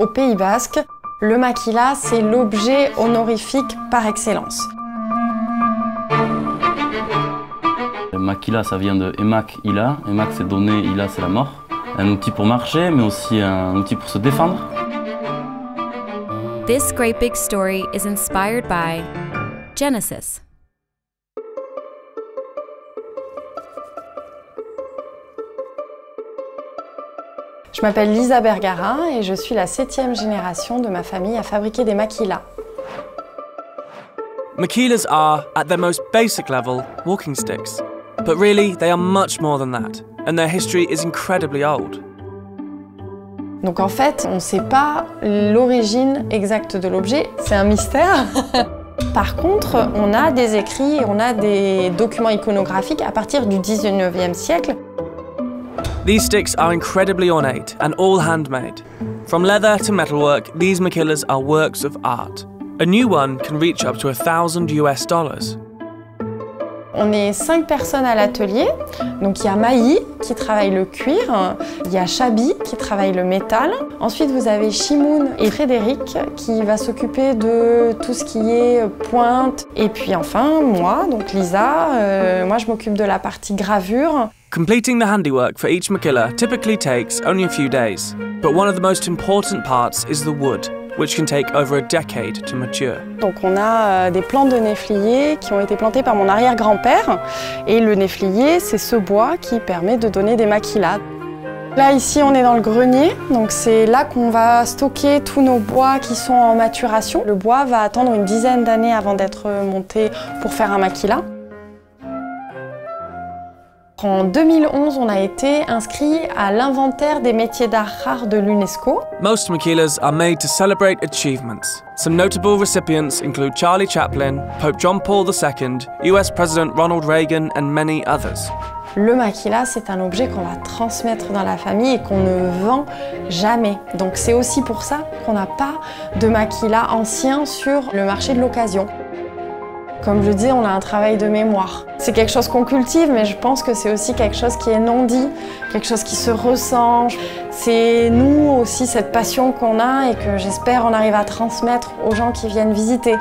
au Pays Basque, le maquila, c'est l'objet honorifique par excellence. Le maquila, ça vient de emak ila. Emak, c'est donner, ila, c'est la mort. Un outil pour marcher, mais aussi un outil pour se défendre. This great big story is inspired by Genesis. Je m'appelle Lisa Bergarin et je suis la septième génération de ma famille à fabriquer des maquilas. Maquilas are, at their most basic level, walking sticks. But really, they are much more than that, and their history is incredibly old. Donc en fait, on ne sait pas l'origine exacte de l'objet, c'est un mystère. Par contre, on a des écrits, on a des documents iconographiques à partir du 19e siècle These sticks are incredibly ornate and all handmade. From leather to metalwork, these maquillas are works of art. A new one can reach up to a thousand US dollars. On est cinq personnes à l'atelier. Donc il y a Maï qui travaille le cuir, il y a Chabi qui travaille le métal. Ensuite vous avez Shimoun et Frédéric qui va s'occuper de tout ce qui est pointe. Et puis enfin moi, donc Lisa, euh, moi je m'occupe de la partie gravure. Completing the handiwork for each maquilla typically takes only a few days, but one of the most important parts is the wood, which can take over a decade to mature. Donc on a euh, des plants de néflier qui ont été plantés par mon arrière-grand-père et le néflier c'est ce bois qui permet de donner des maquillas. Là ici on est dans le grenier, donc c'est là qu'on va stocker tous nos bois qui sont en maturation. Le bois va attendre une dizaine d'années avant d'être monté pour faire un maquila. En 2011, on a été inscrit à l'inventaire des métiers d'art rares de l'UNESCO. Most maquilas are made to celebrate achievements. Some notable recipients include Charlie Chaplin, Pope John Paul II, US President Ronald Reagan, and many others. Le maquila, c'est un objet qu'on va transmettre dans la famille et qu'on ne vend jamais. Donc c'est aussi pour ça qu'on n'a pas de maquila ancien sur le marché de l'occasion. Comme je dis, on a un travail de mémoire. C'est quelque chose qu'on cultive, mais je pense que c'est aussi quelque chose qui est non dit, quelque chose qui se ressent. C'est nous aussi cette passion qu'on a et que j'espère on arrive à transmettre aux gens qui viennent visiter.